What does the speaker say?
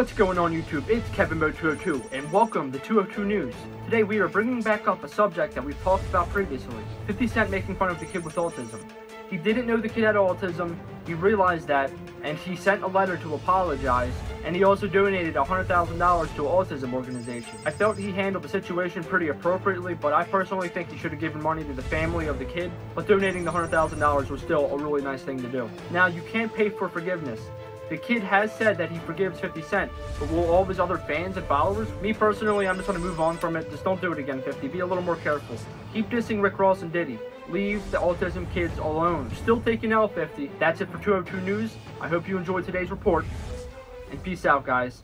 What's going on YouTube? It's KevinBo202 and welcome to 202 News. Today we are bringing back up a subject that we've talked about previously. 50 Cent making fun of the kid with autism. He didn't know the kid had autism, he realized that, and he sent a letter to apologize, and he also donated $100,000 to an autism organization. I felt he handled the situation pretty appropriately, but I personally think he should have given money to the family of the kid, but donating the $100,000 was still a really nice thing to do. Now, you can't pay for forgiveness. The kid has said that he forgives 50 Cent, but will all of his other fans and followers? Me personally, I'm just going to move on from it. Just don't do it again, 50. Be a little more careful. Keep dissing Rick Ross and Diddy leave the autism kids alone. Still taking L50. That's it for 202 News. I hope you enjoyed today's report. And peace out, guys.